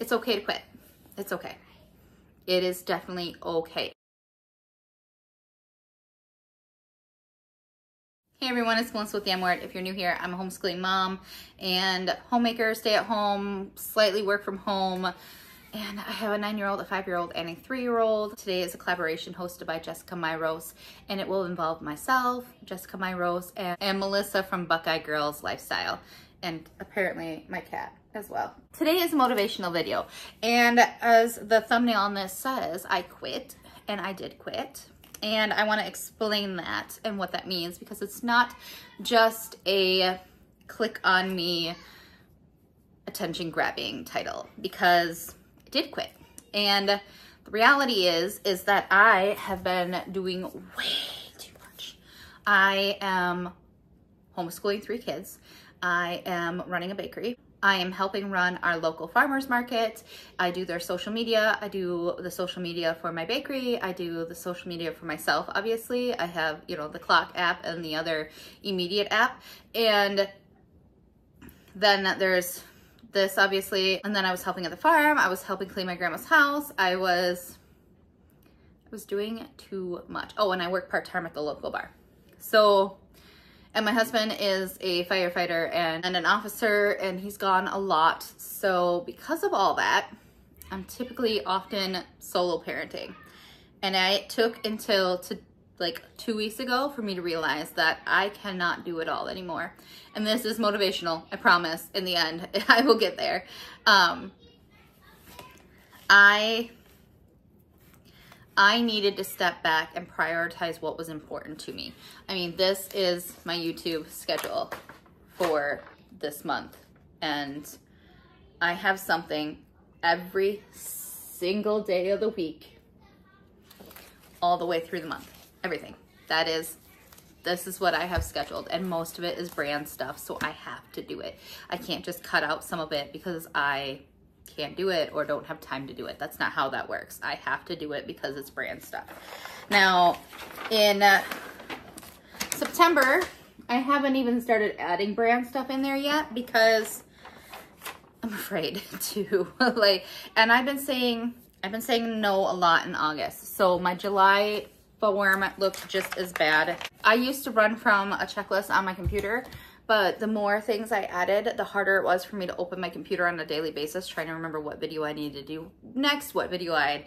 It's okay to quit. It's okay. It is definitely okay. Hey everyone, it's Melissa with the M Word. If you're new here, I'm a homeschooling mom and homemaker, stay at home, slightly work from home. And I have a nine-year-old, a five-year-old, and a three-year-old. Today is a collaboration hosted by Jessica Myrose, and it will involve myself, Jessica Myrose, and, and Melissa from Buckeye Girls Lifestyle, and apparently my cat as well. Today is a motivational video, and as the thumbnail on this says, I quit, and I did quit. And I wanna explain that and what that means because it's not just a click on me attention grabbing title because I did quit. And the reality is, is that I have been doing way too much. I am homeschooling three kids. I am running a bakery. I am helping run our local farmers market. I do their social media. I do the social media for my bakery. I do the social media for myself, obviously. I have, you know, the clock app and the other immediate app. And then there's this obviously. And then I was helping at the farm. I was helping clean my grandma's house. I was, I was doing too much. Oh, and I work part-time at the local bar. So, and my husband is a firefighter and, and an officer and he's gone a lot. So because of all that, I'm typically often solo parenting. And I took until to like two weeks ago for me to realize that I cannot do it all anymore. And this is motivational, I promise, in the end, I will get there. Um, I, I needed to step back and prioritize what was important to me. I mean, this is my YouTube schedule for this month. And I have something every single day of the week all the way through the month everything. That is, this is what I have scheduled and most of it is brand stuff. So I have to do it. I can't just cut out some of it because I can't do it or don't have time to do it. That's not how that works. I have to do it because it's brand stuff. Now in uh, September, I haven't even started adding brand stuff in there yet because I'm afraid to like, and I've been saying, I've been saying no a lot in August. So my July form looked just as bad. I used to run from a checklist on my computer, but the more things I added, the harder it was for me to open my computer on a daily basis, trying to remember what video I needed to do next, what video I had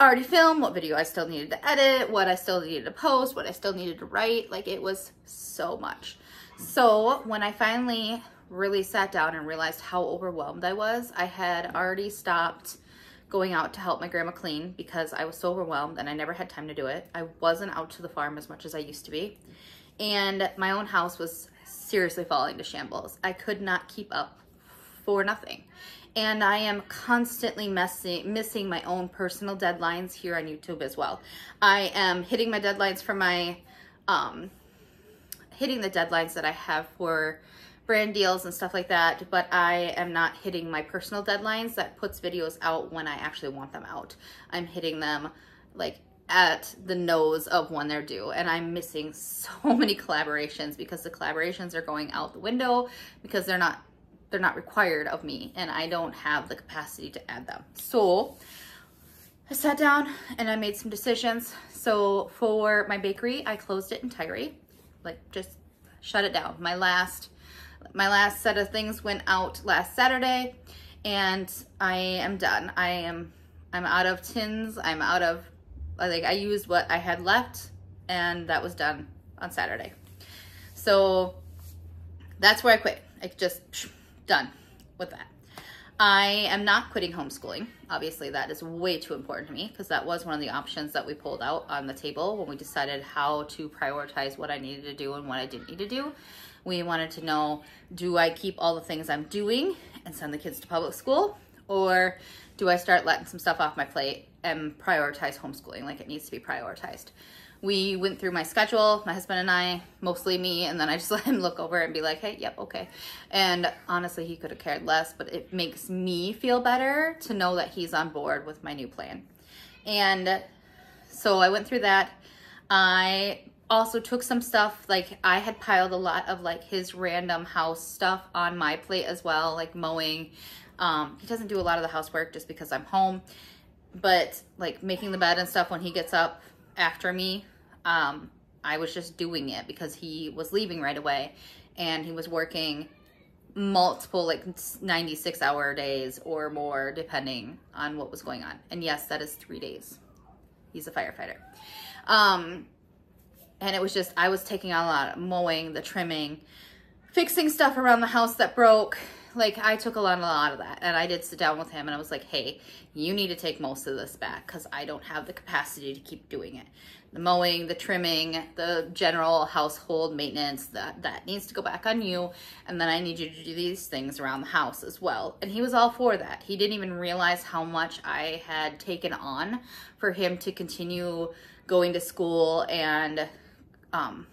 already filmed, what video I still needed to edit, what I still needed to post, what I still needed to write. Like it was so much. So when I finally really sat down and realized how overwhelmed I was, I had already stopped going out to help my grandma clean because I was so overwhelmed and I never had time to do it. I wasn't out to the farm as much as I used to be. And my own house was seriously falling to shambles. I could not keep up for nothing. And I am constantly messing, missing my own personal deadlines here on YouTube as well. I am hitting my deadlines for my, um, hitting the deadlines that I have for brand deals and stuff like that, but I am not hitting my personal deadlines that puts videos out when I actually want them out. I'm hitting them like at the nose of when they're due and I'm missing so many collaborations because the collaborations are going out the window because they're not they're not required of me and I don't have the capacity to add them. So I sat down and I made some decisions. So for my bakery, I closed it entirely, like just shut it down. My last my last set of things went out last Saturday and I am done. I am, I'm out of tins. I'm out of, like I used what I had left and that was done on Saturday. So that's where I quit. I just done with that. I am not quitting homeschooling. Obviously, that is way too important to me because that was one of the options that we pulled out on the table when we decided how to prioritize what I needed to do and what I didn't need to do. We wanted to know, do I keep all the things I'm doing and send the kids to public school? Or do I start letting some stuff off my plate and prioritize homeschooling like it needs to be prioritized? we went through my schedule, my husband and I, mostly me, and then I just let him look over and be like, hey, yep, okay. And honestly, he could have cared less, but it makes me feel better to know that he's on board with my new plan. And so I went through that. I also took some stuff, like I had piled a lot of like his random house stuff on my plate as well, like mowing, Um, he doesn't do a lot of the housework just because I'm home, but like making the bed and stuff when he gets up after me, um, I was just doing it because he was leaving right away and he was working multiple like 96 hour days or more depending on what was going on. And yes, that is three days. He's a firefighter. Um, and it was just, I was taking on a lot of mowing, the trimming, fixing stuff around the house that broke. Like I took a lot, a lot of that and I did sit down with him and I was like, hey, you need to take most of this back because I don't have the capacity to keep doing it. The mowing, the trimming, the general household maintenance, that, that needs to go back on you. And then I need you to do these things around the house as well. And he was all for that. He didn't even realize how much I had taken on for him to continue going to school and um,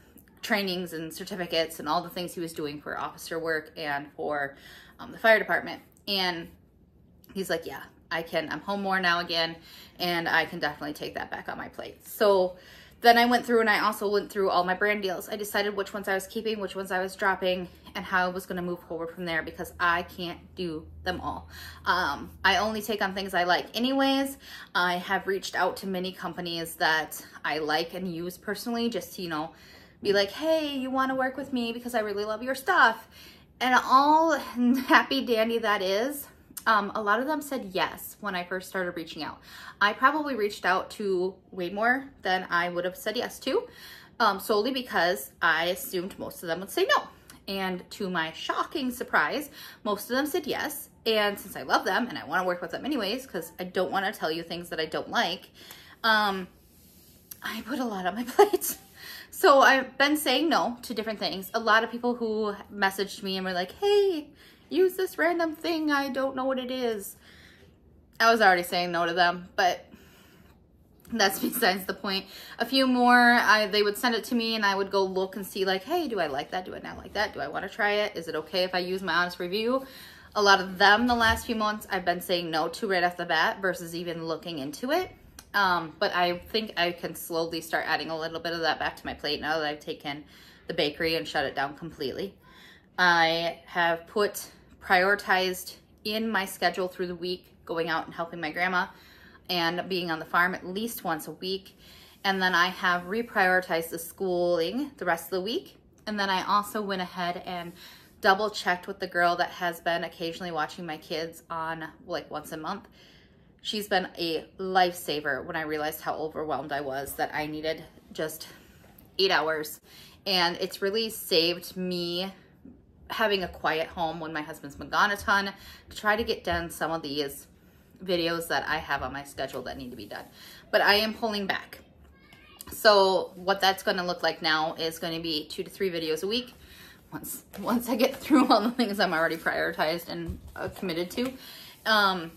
trainings and certificates and all the things he was doing for officer work and for um, the fire department. And he's like, yeah, I can, I'm home more now again, and I can definitely take that back on my plate. So then I went through and I also went through all my brand deals. I decided which ones I was keeping, which ones I was dropping, and how I was going to move forward from there because I can't do them all. Um, I only take on things I like anyways. I have reached out to many companies that I like and use personally just to, you know, be like, hey, you want to work with me because I really love your stuff. And all happy dandy that is, um, a lot of them said yes when I first started reaching out. I probably reached out to way more than I would have said yes to, um, solely because I assumed most of them would say no. And to my shocking surprise, most of them said yes. And since I love them and I want to work with them anyways, because I don't want to tell you things that I don't like, um, I put a lot on my plate. So I've been saying no to different things. A lot of people who messaged me and were like, hey, use this random thing. I don't know what it is. I was already saying no to them, but that's besides the point. A few more, I, they would send it to me and I would go look and see like, hey, do I like that? Do I not like that? Do I want to try it? Is it okay if I use my honest review? A lot of them the last few months I've been saying no to right off the bat versus even looking into it. Um, but I think I can slowly start adding a little bit of that back to my plate now that I've taken the bakery and shut it down completely. I have put prioritized in my schedule through the week going out and helping my grandma and being on the farm at least once a week. And then I have reprioritized the schooling the rest of the week. And then I also went ahead and double checked with the girl that has been occasionally watching my kids on like once a month. She's been a lifesaver when I realized how overwhelmed I was that I needed just eight hours. And it's really saved me having a quiet home when my husband's been gone a ton to try to get done some of these videos that I have on my schedule that need to be done. But I am pulling back. So what that's going to look like now is going to be two to three videos a week. Once once I get through all the things I'm already prioritized and uh, committed to, um,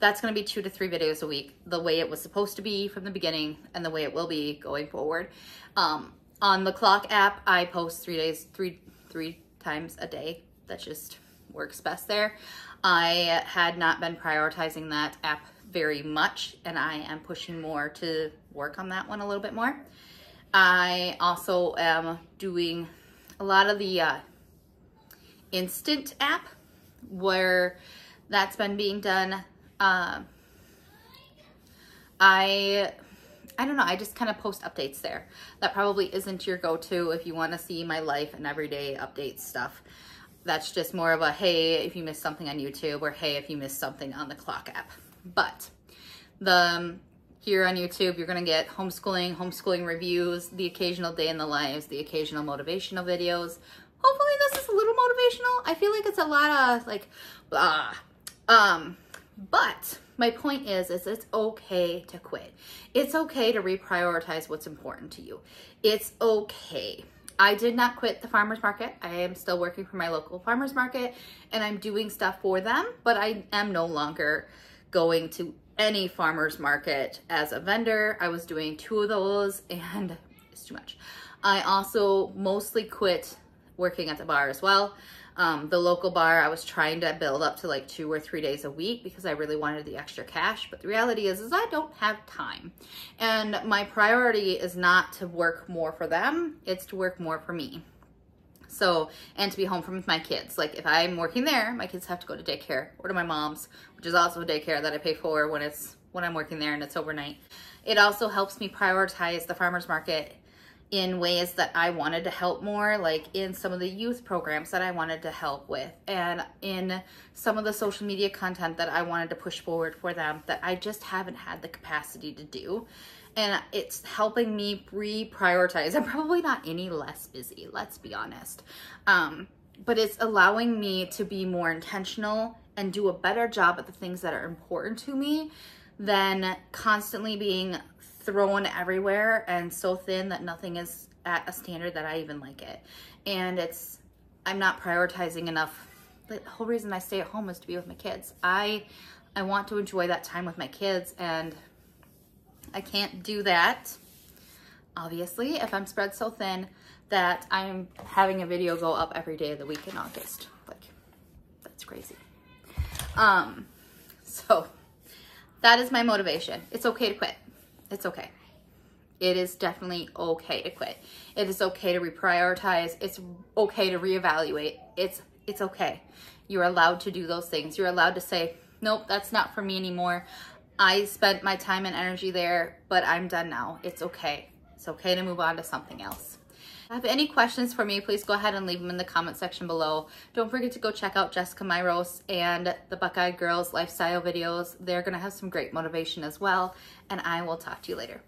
that's going to be two to three videos a week, the way it was supposed to be from the beginning and the way it will be going forward. Um, on the clock app, I post three days, three, three times a day. That just works best there. I had not been prioritizing that app very much and I am pushing more to work on that one a little bit more. I also am doing a lot of the uh, instant app where that's been being done. Uh, I I don't know, I just kind of post updates there. That probably isn't your go-to if you want to see my life and everyday updates stuff. That's just more of a, hey, if you missed something on YouTube or hey, if you missed something on the clock app. But the um, here on YouTube, you're going to get homeschooling, homeschooling reviews, the occasional day in the lives, the occasional motivational videos. Hopefully this is a little motivational. I feel like it's a lot of like, blah. Um, but my point is, is it's okay to quit. It's okay to reprioritize what's important to you. It's okay. I did not quit the farmer's market. I am still working for my local farmer's market and I'm doing stuff for them, but I am no longer going to any farmer's market as a vendor. I was doing two of those and it's too much. I also mostly quit working at the bar as well. Um, the local bar, I was trying to build up to like two or three days a week because I really wanted the extra cash. But the reality is, is I don't have time. And my priority is not to work more for them. It's to work more for me. So, and to be home from my kids. Like if I'm working there, my kids have to go to daycare or to my mom's, which is also a daycare that I pay for when it's when I'm working there and it's overnight. It also helps me prioritize the farmers market in ways that I wanted to help more, like in some of the youth programs that I wanted to help with, and in some of the social media content that I wanted to push forward for them that I just haven't had the capacity to do. And it's helping me reprioritize. I'm probably not any less busy, let's be honest. Um, but it's allowing me to be more intentional and do a better job at the things that are important to me than constantly being thrown everywhere and so thin that nothing is at a standard that I even like it. And it's, I'm not prioritizing enough. The whole reason I stay at home is to be with my kids. I, I want to enjoy that time with my kids and I can't do that, obviously, if I'm spread so thin that I'm having a video go up every day of the week in August. Like, that's crazy. Um, so that is my motivation. It's okay to quit. It's okay. It is definitely okay to quit. It is okay to reprioritize. It's okay to reevaluate. It's it's okay. You're allowed to do those things. You're allowed to say, "Nope, that's not for me anymore. I spent my time and energy there, but I'm done now. It's okay. It's okay to move on to something else." If you have any questions for me, please go ahead and leave them in the comment section below. Don't forget to go check out Jessica Myrose and the Buckeye Girls lifestyle videos. They're going to have some great motivation as well. And I will talk to you later.